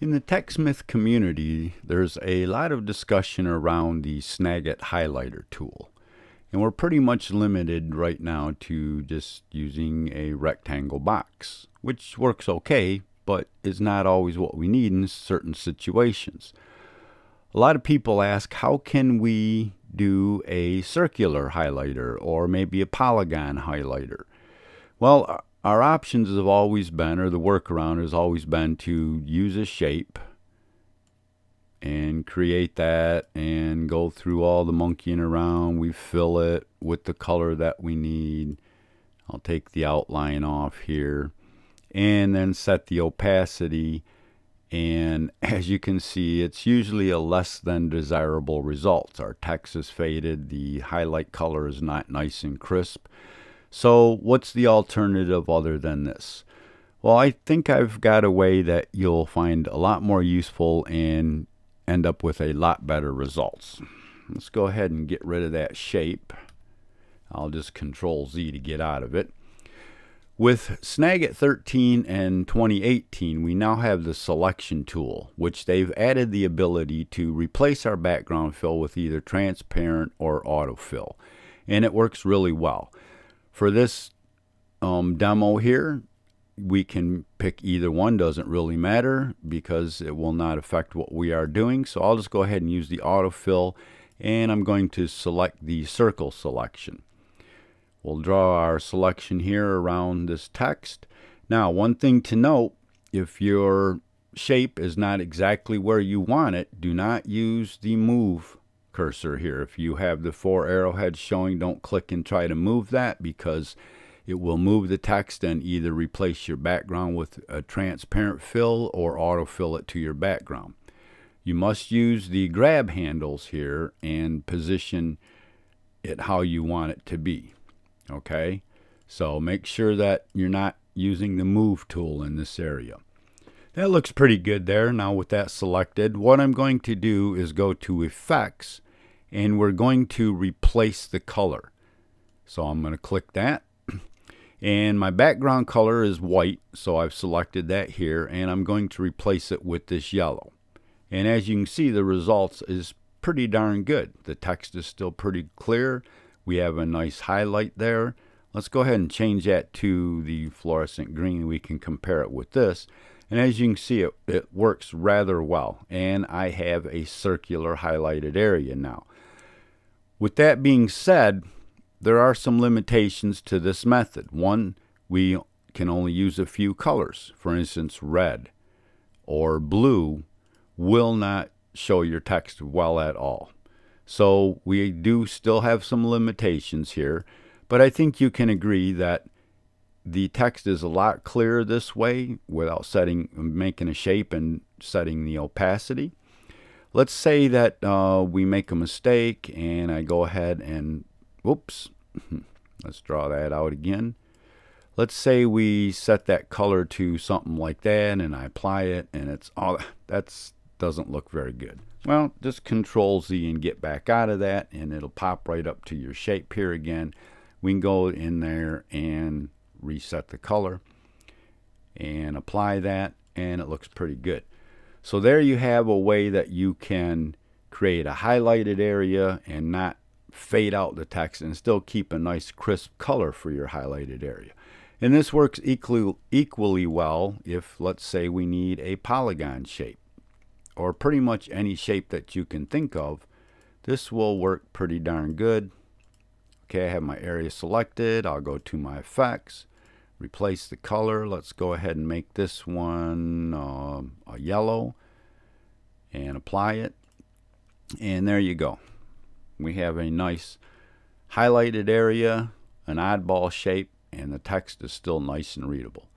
In the TechSmith community, there's a lot of discussion around the Snagit highlighter tool. And we're pretty much limited right now to just using a rectangle box, which works okay, but is not always what we need in certain situations. A lot of people ask, how can we do a circular highlighter or maybe a polygon highlighter? Well, our options have always been, or the workaround has always been to use a shape and create that and go through all the monkeying around. We fill it with the color that we need. I'll take the outline off here and then set the opacity and as you can see it's usually a less than desirable result. Our text is faded, the highlight color is not nice and crisp. So what's the alternative other than this? Well, I think I've got a way that you'll find a lot more useful and end up with a lot better results. Let's go ahead and get rid of that shape. I'll just control Z to get out of it. With Snagit 13 and 2018, we now have the selection tool, which they've added the ability to replace our background fill with either transparent or autofill. And it works really well. For this um, demo here, we can pick either one, doesn't really matter because it will not affect what we are doing. So I'll just go ahead and use the autofill and I'm going to select the circle selection. We'll draw our selection here around this text. Now, one thing to note, if your shape is not exactly where you want it, do not use the move cursor here. If you have the four arrowheads showing, don't click and try to move that because it will move the text and either replace your background with a transparent fill or autofill it to your background. You must use the grab handles here and position it how you want it to be. Okay, so make sure that you're not using the move tool in this area. That looks pretty good there. Now with that selected, what I'm going to do is go to Effects and we're going to replace the color. So I'm going to click that. And my background color is white so I've selected that here and I'm going to replace it with this yellow. And as you can see the results is pretty darn good. The text is still pretty clear. We have a nice highlight there. Let's go ahead and change that to the fluorescent green. We can compare it with this. And as you can see it, it works rather well. And I have a circular highlighted area now with that being said there are some limitations to this method. One, we can only use a few colors. For instance, red or blue will not show your text well at all. So we do still have some limitations here, but I think you can agree that the text is a lot clearer this way without setting, making a shape and setting the opacity. Let's say that uh, we make a mistake and I go ahead and whoops, let's draw that out again. Let's say we set that color to something like that and I apply it and it's all that's doesn't look very good. Well, just control Z and get back out of that and it'll pop right up to your shape here again. We can go in there and reset the color and apply that and it looks pretty good. So there you have a way that you can create a highlighted area and not fade out the text and still keep a nice crisp color for your highlighted area. And this works equally, equally well if, let's say, we need a polygon shape or pretty much any shape that you can think of. This will work pretty darn good. Okay, I have my area selected. I'll go to my effects, replace the color. Let's go ahead and make this one uh, a yellow and apply it. And there you go. We have a nice highlighted area, an oddball shape, and the text is still nice and readable.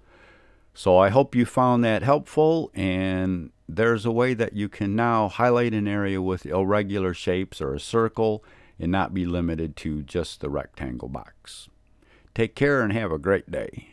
So I hope you found that helpful and there's a way that you can now highlight an area with irregular shapes or a circle and not be limited to just the rectangle box. Take care and have a great day.